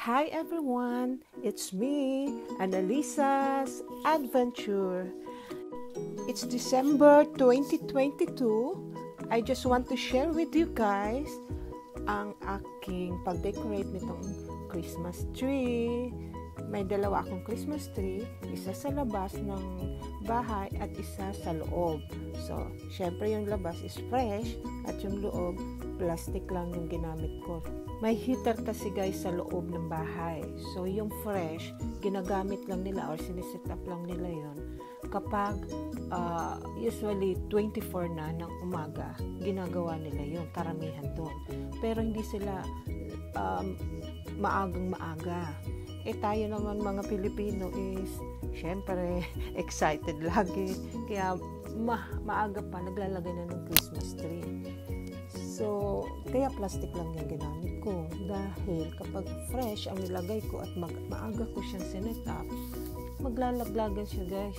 Hi everyone, it's me, Annalisa's Adventure. It's December 2022. I just want to share with you guys ang aking pag-decorate nitong Christmas tree. May dalawa akong Christmas tree, isa sa labas ng bahay at isa sa loob. So, syempre yung labas is fresh at yung loob plastic lang yung ginamit ko. May heater kasi guys sa loob ng bahay. So, yung fresh, ginagamit lang nila or siniset up lang nila yon kapag uh, usually 24 na ng umaga, ginagawa nila yon karamihan doon. Pero hindi sila um, maagang maaga. Eh tayo naman mga Pilipino is syempre excited lagi. Kaya ma maaga pa naglalagay na ng Christmas tree. So, kaya plastic lang yung ginamit ko. Dahil kapag fresh ang nilagay ko at mag maaga ko siyang sinet up, maglalaglagan siya guys.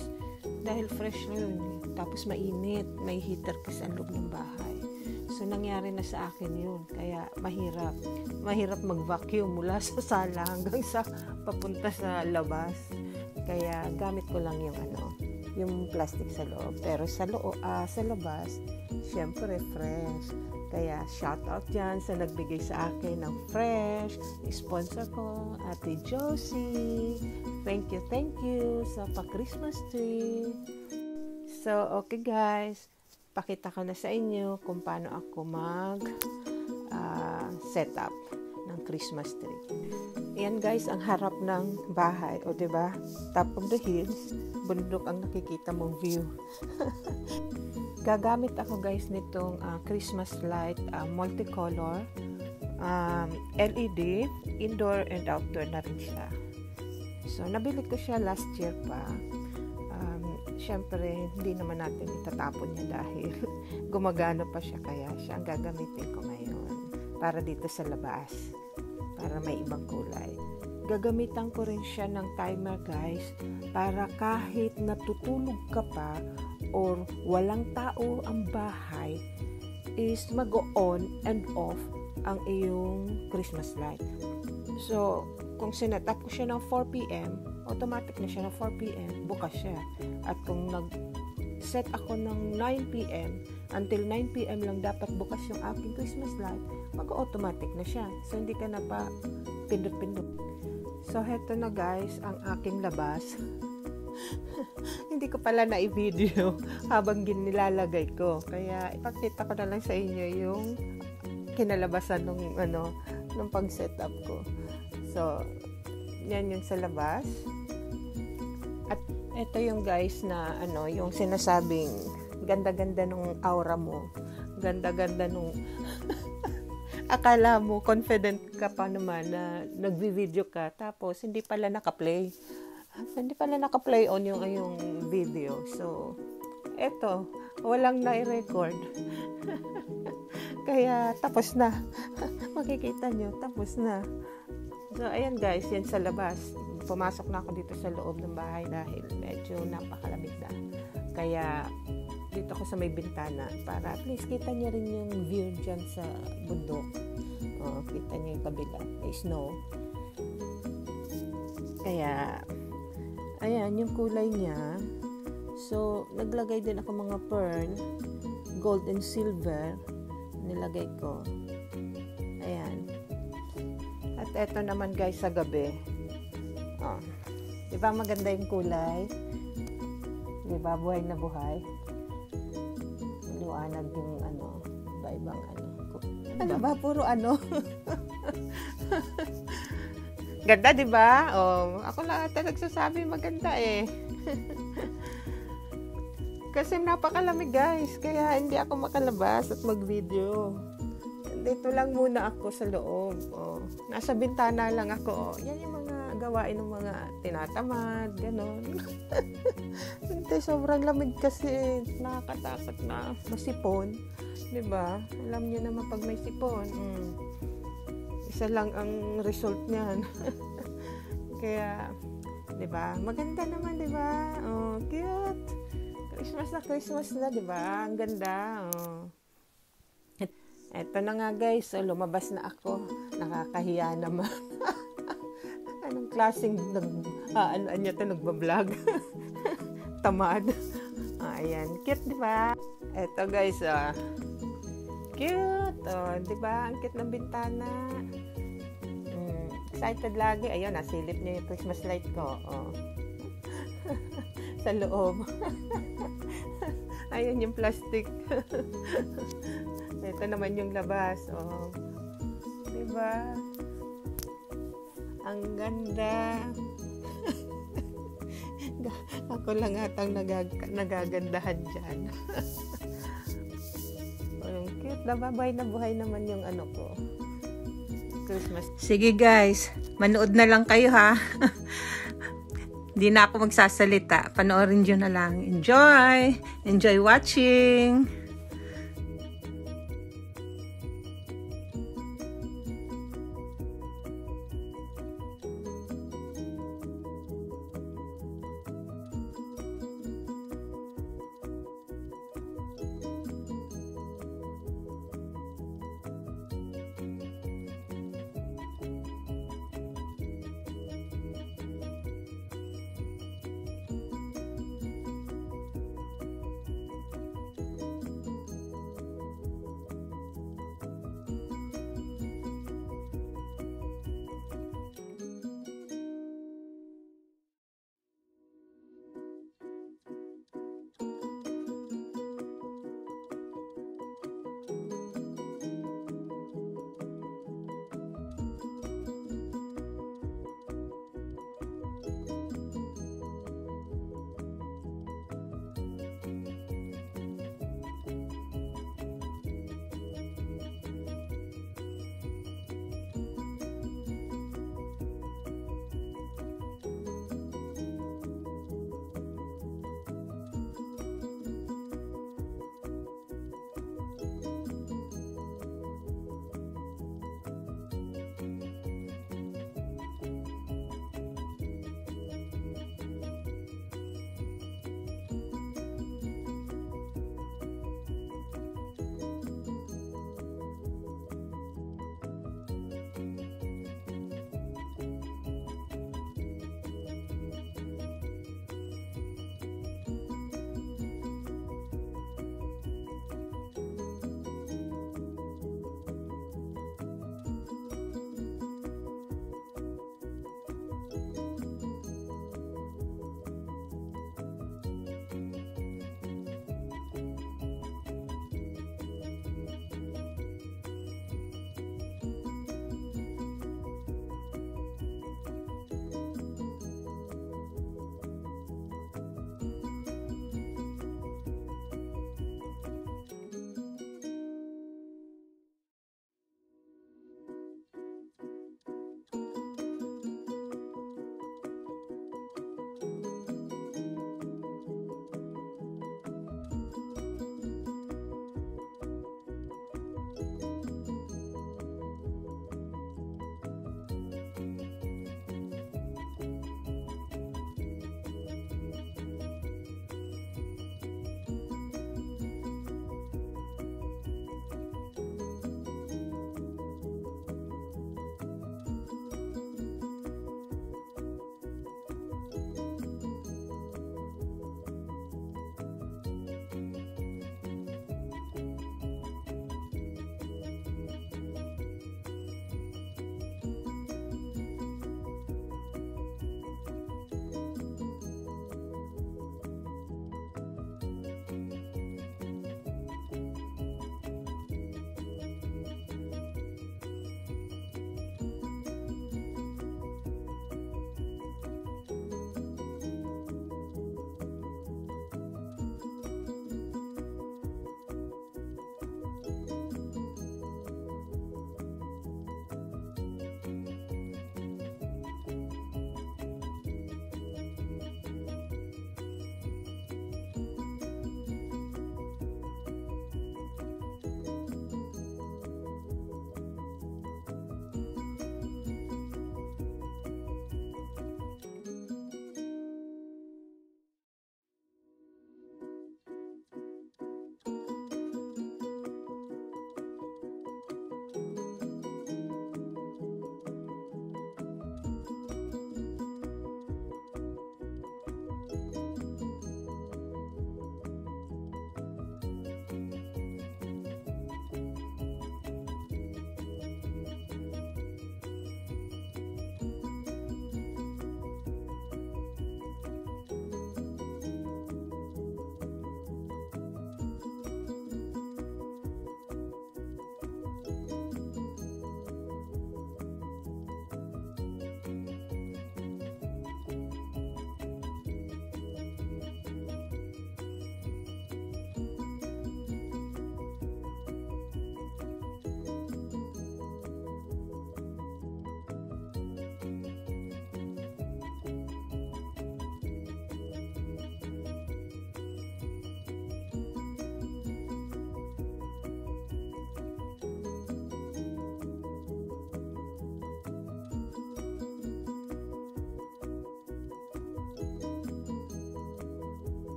Dahil fresh na yun. Tapos mainit. May heater kasi ang loob ng bahay. So, nangyari na sa akin yun. Kaya, mahirap. Mahirap mag-vacuum mula sa sala hanggang sa papunta sa labas. Kaya, gamit ko lang yung ano, yung plastic sa loob. Pero sa loob, uh, sa labas, syempre fresh. Kaya shout out dyan sa nagbigay sa akin ng fresh. Sponsor ko, Ate Josie. Thank you, thank you sa pa-Christmas tree. So, okay guys. Pakita ko na sa inyo kung paano ako mag uh, set up ng Christmas tree. Ayan guys, ang harap ng bahay. O, ba diba? Top of the hills. Bundok ang nakikita mong view. gagamit ako guys nitong uh, Christmas light uh, multicolor um, LED indoor and outdoor na rin siya so nabili ko siya last year pa syempre hindi naman natin itatapon niya dahil gumagana pa siya kaya siya ang gagamitin ko ngayon para dito sa labas para may ibang kulay gagamitan ko rin siya ng timer guys para kahit natutulog ka pa or walang tao ang bahay is mag-on and off ang iyong Christmas light. So, kung sinet up ko siya ng 4pm, automatic na siya ng 4pm, bukas siya. At kung nag-set ako ng 9pm, until 9pm lang dapat bukas yung aking Christmas light, mag-automatic na siya. So, hindi ka na pa pindot-pindot. So, heto na guys, ang aking labas. hindi ko pala na i-video habang ginilalagay ko. Kaya ipakita ko na lang sa inyo yung kinalabasan ng ano ng pag-setup ko. So, yan yung sa labas. Ito yung guys na ano, yung sinasabing ganda-ganda nung aura mo. Ganda-ganda nung akala mo confident ka pa naman na nagvi-video ka tapos hindi pala naka-play hindi pala naka-play on yung, yung video. So, eto, walang na-record. Kaya, tapos na. Makikita nyo, tapos na. So, ayan guys, yan sa labas. Pumasok na ako dito sa loob ng bahay dahil medyo napakalamig na. Kaya, dito ako sa may bintana para at least kita niya rin yung view dyan sa bundok. Oh, kita niyo yung kabila. May snow. Kaya, Ayan, yung kulay niya. So, naglagay din ako mga pearl, gold and silver. Nilagay ko. Ayan. At eto naman guys sa gabi. Oh. Di ba maganda yung kulay? Di ba buhay na buhay? Liwanag yung ano, iba-ibang ano. Ano ba? Puro ano. Ganda, di ba? Oh, ako lang ata nagsasabi maganda eh. Kasi napakalamig guys, kaya hindi ako makalabas at mag-video. Dito lang muna ako sa loob. Oh, nasa bintana lang ako. Oh, yan yung mga gawain ng mga tinatamad, ganon. Hindi, sobrang lamig kasi nakakatakot na masipon. 'Di ba? Alam niyo naman pag may sipon. Mm isa lang ang result niyan. Kaya, 'di ba? Maganda naman, 'di ba? Oh, cute. Christmas na Christmas na, 'di ba? Ang ganda. Oh. Eto na nga guys, so lumabas na ako. Nakakahiya naman. Anong klaseng nag, ah, ano, ano to, nagbablog? Tamad. Ah, ayan. Cute, di ba? Eto guys, ah. Cute. Oh, di ba? Ang cute ng bintana. Mm, excited lagi. Ayun, nasilip niya yung Christmas light ko. Oh. Sa loob. Ayun yung plastic. Ito naman yung labas. Oh. Diba? Ang ganda. Ako lang atang nagag nagagandahan dyan. Ang cute na buhay na buhay naman yung ano ko. Christmas. Sige guys, manood na lang kayo ha. Hindi na ako magsasalita. Panoorin nyo na lang. Enjoy! Enjoy watching!